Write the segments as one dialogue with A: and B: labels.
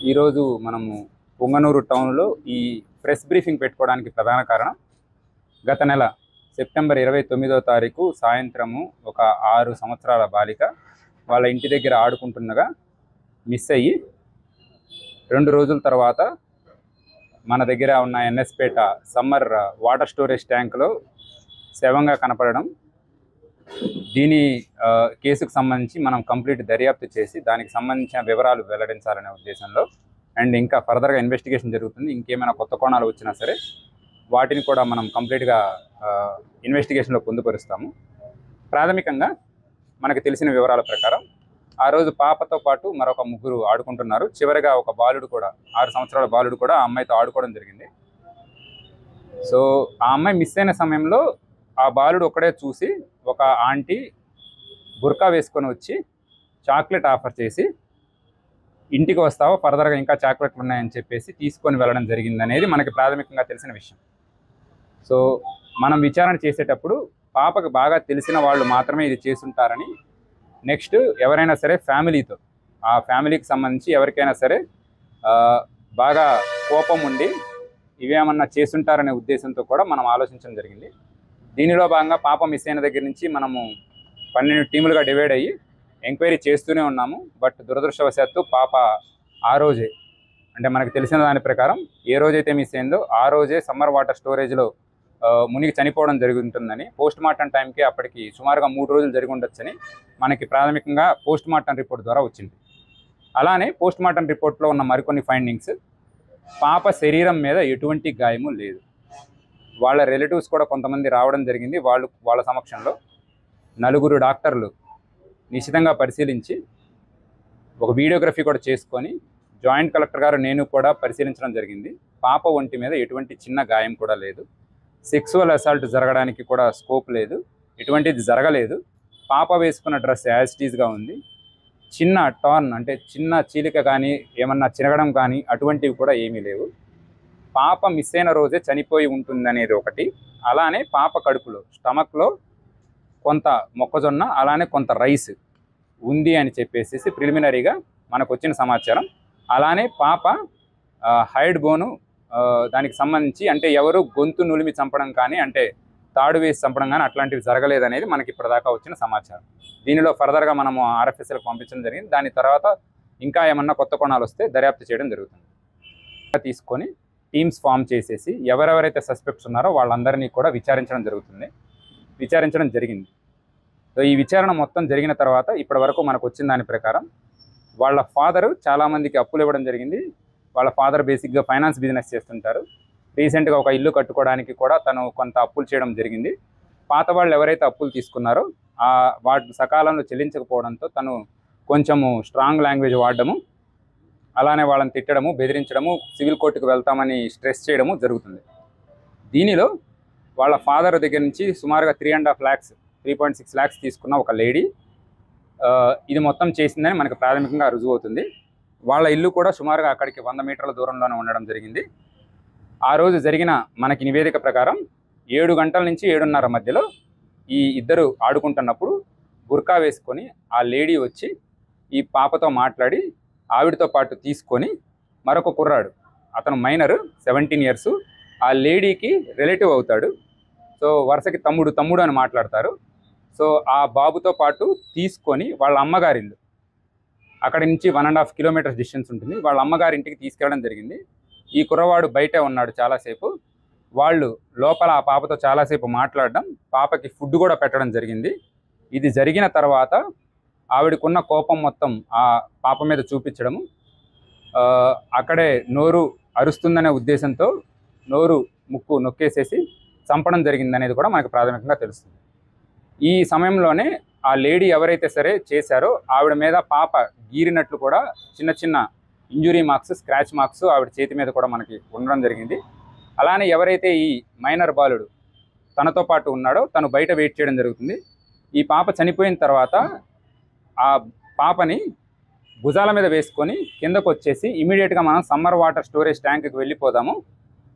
A: ఈరోజు మనము పొంగనూరు టౌన్లో ఈ ప్రెస్ బ్రీఫింగ్ పెట్టుకోవడానికి ప్రధాన కారణం గత నెల సెప్టెంబర్ ఇరవై తొమ్మిదో తారీఖు సాయంత్రము ఒక ఆరు సంవత్సరాల బాలిక వాళ్ళ ఇంటి దగ్గర ఆడుకుంటుండగా మిస్ అయ్యి రెండు రోజుల తర్వాత మన దగ్గర ఉన్న ఎన్ఎస్పేట సమ్మర్ వాటర్ స్టోరేజ్ ట్యాంక్లో శవంగా కనపడడం దీని కేసుకు సంబంధించి మనం కంప్లీట్ దర్యాప్తు చేసి దానికి సంబంధించిన వివరాలు వెల్లడించాలనే ఉద్దేశంలో అండ్ ఇంకా ఫర్దర్గా ఇన్వెస్టిగేషన్ జరుగుతుంది. ఇంకేమైనా కొత్త కోణాలు వచ్చినా సరే వాటిని కూడా మనం కంప్లీట్గా ఇన్వెస్టిగేషన్లో పొందుపరుస్తాము. ప్రాథమికంగా మనకు తెలిసిన వివరాల ప్రకారం ఆ రోజు పాపతో పాటు మరొక ముగ్గురు ఆడుకుంటున్నారు. చివరిగా ఒక బాలుడు కూడా ఆరు సంవత్సరాల బాలుడు కూడా ఆ అమ్మాయితో ఆడుకోవడం జరిగింది. సో ఆ అమ్మాయి మిస్ అయిన సమయంలో ఆ బాలుడు ఒక్కడే చూసి ఒక ఆంటీ బుర్కా వేసుకొని వచ్చి చాక్లెట్ ఆఫర్ చేసి ఇంటికి వస్తావో? ఫర్దర్గా ఇంకా చాక్లెట్లు ఉన్నాయని చెప్పేసి తీసుకొని వెళ్ళడం జరిగింది అనేది మనకి ప్రాథమికంగా తెలిసిన విషయం. సో మనం విచారణ చేసేటప్పుడు పాపకు బాగా తెలిసిన వాళ్ళు మాత్రమే ఇది చేస్తుంటారని నెక్స్ట్ ఎవరైనా సరే ఫ్యామిలీతో ఆ ఫ్యామిలీకి సంబంధించి ఎవరికైనా సరే బాగా కోపం ఉండి ఇవేమన్నా చేసుంటారనే ఉద్దేశంతో కూడా మనం ఆలోచించడం జరిగింది. దీనిలో భాగంగా పాప మిస్ అయిన దగ్గర నుంచి మనము పన్నెండు టీములుగా డివైడ్ అయ్యి ఎంక్వైరీ చేస్తూనే ఉన్నాము. బట్ దురదృష్టవశాత్తు పాప ఆ రోజే అంటే మనకు తెలిసిన దాని ప్రకారం ఏ రోజైతే మిస్ అయిందో ఆ రోజే సమ్మర్ వాటర్ స్టోరేజ్లో మునిగి చనిపోవడం జరుగుతుందని పోస్ట్ మార్టం టైంకి అప్పటికి సుమారుగా మూడు రోజులు జరిగి ఉండొచ్చని మనకి ప్రాథమికంగా పోస్ట్ మార్టం రిపోర్ట్ ద్వారా వచ్చింది. అలానే పోస్ట్ మార్టం రిపోర్ట్లో ఉన్న మరికొన్ని ఫైండింగ్స్ పాప శరీరం మీద ఎటువంటి గాయము లేదు. వాళ్ళ రిలేటివ్స్ కూడా కొంతమంది రావడం జరిగింది. వాళ్ళు వాళ్ళ సమక్షంలో నలుగురు డాక్టర్లు నిశితంగా పరిశీలించి ఒక వీడియోగ్రఫీ కూడా చేసుకొని జాయింట్ కలెక్టర్ గారు నేను కూడా పరిశీలించడం జరిగింది. పాప ఒంటి మీద ఎటువంటి చిన్న గాయం కూడా లేదు. సెక్సువల్ అసాల్ట్ జరగడానికి కూడా స్కోప్ లేదు. ఎటువంటిది జరగలేదు. పాప వేసుకున్న డ్రెస్ యాజిటీస్గా ఉంది. చిన్న టార్న్ అంటే చిన్న చీలిక కానీ ఏమన్నా చిరగడం కానీ అటువంటివి కూడా ఏమీ లేవు. పాప మిస్ అయిన రోజే చనిపోయి ఉంటుందనేది ఒకటి. అలానే పాప కడుపులో స్టమక్లో కొంత మొక్కజొన్న అలానే కొంత రైస్ ఉంది అని చెప్పేసి ప్రిలిమినరీగా మనకు వచ్చిన సమాచారం. అలానే పాప హైడ్ బోను దానికి సంబంధించి అంటే ఎవరు గొంతు నులిమి చంపడం కానీ అంటే తాడు వేసి చంపడం కానీ అట్లాంటివి జరగలేదనేది మనకి ఇప్పటిదాకా వచ్చిన సమాచారం. దీనిలో ఫర్దర్గా మనము ఆర్ఎఫ్ఎస్ఎల్కి పంపించడం జరిగింది. దాని తర్వాత ఇంకా ఏమన్నా కొత్త కోణాలు వస్తే దర్యాప్తు చేయడం జరుగుతుంది. తీసుకొని టీమ్స్ ఫామ్ చేసేసి ఎవరెవరైతే సస్పెక్ట్స్ ఉన్నారో వాళ్ళందరినీ కూడా విచారించడం జరుగుతుంది. విచారించడం జరిగింది. సో ఈ విచారణ మొత్తం జరిగిన తర్వాత ఇప్పటి వరకు మనకు వచ్చిన దాని ప్రకారం వాళ్ళ ఫాదరు చాలామందికి అప్పులు ఇవ్వడం జరిగింది. వాళ్ళ ఫాదర్ బేసిక్గా ఫైనాన్స్ బిజినెస్ చేస్తుంటారు. రీసెంట్గా ఒక ఇల్లు కట్టుకోవడానికి కూడా తను కొంత అప్పులు చేయడం జరిగింది. పాత వాళ్ళు ఎవరైతే అప్పులు తీసుకున్నారో వాటి సకాలంలో చెల్లించకపోవడంతో తను కొంచెము స్ట్రాంగ్ లాంగ్వేజ్ వాడడము అలానే వాళ్ళని తిట్టడము బెదిరించడము సివిల్ కోర్టుకు వెళ్తామని స్ట్రెస్ చేయడము జరుగుతుంది. దీనిలో వాళ్ళ ఫాదర్ దగ్గర నుంచి సుమారుగా three and half lakhs three point six lakhs తీసుకున్న ఒక లేడీ ఇది మొత్తం చేసిందని మనకు ప్రాథమికంగా రుజువు అవుతుంది వాళ్ళ ఇల్లు కూడా సుమారుగా అక్కడికి వంద మీటర్ల దూరంలోనే ఉండడం జరిగింది. ఆ రోజు జరిగిన మనకి నివేదిక ప్రకారం ఏడు గంటల నుంచి ఏడున్నర మధ్యలో ఈ ఇద్దరు ఆడుకుంటున్నప్పుడు బుర్కా వేసుకొని ఆ లేడీ వచ్చి ఈ పాపతో మాట్లాడి ఆవిడతో పాటు తీసుకొని మరొక కుర్రాడు. అతను మైనర్ సెవెంటీన్ ఇయర్స్. ఆ లేడీకి రిలేటివ్ అవుతాడు. సో వరుసకి తమ్ముడు తమ్ముడు అని మాట్లాడతారు. సో ఆ బాబుతో పాటు తీసుకొని వాళ్ళ అమ్మగారిల్లు. అక్కడి నుంచి one and half kilometres distance ఉంటుంది. వాళ్ళ అమ్మగారి ఇంటికి తీసుకెళ్ళడం జరిగింది. ఈ కుర్రవాడు బయటే ఉన్నాడు చాలాసేపు. వాళ్ళు లోపల ఆ పాపతో చాలాసేపు మాట్లాడడం పాపకి ఫుడ్ కూడా పెట్టడం జరిగింది. ఇది జరిగిన తర్వాత ఆవిడకున్న కోపం మొత్తం ఆ పాప మీద చూపించడము. అక్కడే నోరు అరుస్తుందనే ఉద్దేశంతో నోరు ముక్కు నొక్కేసేసి చంపడం జరిగింది అనేది కూడా మనకు ప్రాథమికంగా తెలుస్తుంది. ఈ సమయంలోనే ఆ లేడీ ఎవరైతే సరే చేశారో ఆవిడ మీద పాప గీరినట్లు కూడా చిన్న చిన్న ఇంజురీ మార్క్స్ స్క్రాచ్ మార్క్స్ ఆవిడ చేతి మీద కూడా మనకి ఉండడం జరిగింది. అలానే ఎవరైతే ఈ మైనర్ బాలుడు తనతో పాటు ఉన్నాడో తను బయట వెయిట్ చేయడం జరుగుతుంది. ఈ పాప చనిపోయిన తర్వాత ఆ పాపని భుజాల మీద వేసుకొని కిందకు వచ్చేసి ఇమీడియట్గా మనం సమ్మర్ వాటర్ స్టోరేజ్ ట్యాంక్కి వెళ్ళిపోదాము.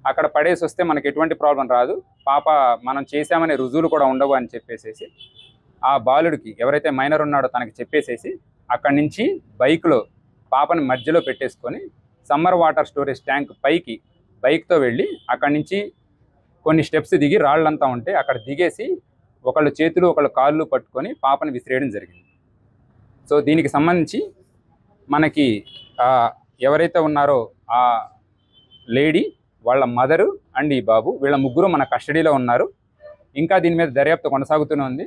A: అక్కడ పడేసి వస్తే మనకి ఎటువంటి ప్రాబ్లం రాదు. పాప మనం చేశామనే రుజువులు కూడా ఉండవు అని చెప్పేసేసి ఆ బాలుడికి ఎవరైతే మైనర్ ఉన్నాడో తనకి చెప్పేసేసి అక్కడి నుంచి బైక్లో పాపని మధ్యలో పెట్టేసుకొని సమ్మర్ వాటర్ స్టోరేజ్ ట్యాంక్ పైకి బైక్తో వెళ్ళి అక్కడి నుంచి కొన్ని స్టెప్స్ దిగి రాళ్ళంతా ఉంటే అక్కడ దిగేసి ఒకళ్ళు చేతులు ఒకళ్ళు కాళ్ళు పట్టుకొని పాపని విసిరేయడం జరిగింది. సో దీనికి సంబంధించి మనకి ఎవరైతే ఉన్నారో ఆ లేడీ వాళ్ళ మదరు అండ్ ఈ బాబు వీళ్ళ ముగ్గురు మన కస్టడీలో ఉన్నారు. ఇంకా దీని మీద దర్యాప్తు కొనసాగుతూనే ఉంది.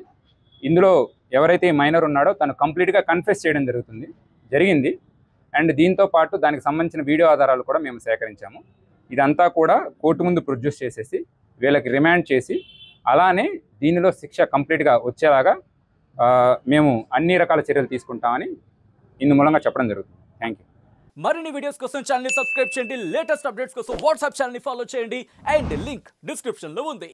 A: ఇందులో ఎవరైతే ఈ మైనర్ ఉన్నాడో తను కంప్లీట్గా కన్ఫెస్ చేయడం జరుగుతుంది జరిగింది. అండ్ దీంతో పాటు దానికి సంబంధించిన వీడియో ఆధారాలు కూడా మేము సేకరించాము. ఇదంతా కూడా కోర్టు ముందు ప్రొడ్యూస్ చేసేసి వీళ్ళకి రిమాండ్ చేసి అలానే దీనిలో శిక్ష కంప్లీట్గా వచ్చేలాగా మేము అన్ని రకాల చర్యలు తీసుకుంటామని ఇందు మూలంగా చెప్పడం జరుగుతుంది. థ్యాంక్ యూ
B: మరిన్ని వీడియోస్ కోసం ఛానల్ సబ్స్క్రైబ్ చేయండి. లేటెస్ట్ అప్డేట్స్ కోసం వాట్సాప్ ఛానల్ని ఫాలో చేయండి. అండ్ లింక్ డిస్క్రిప్షన్లో ఉంది.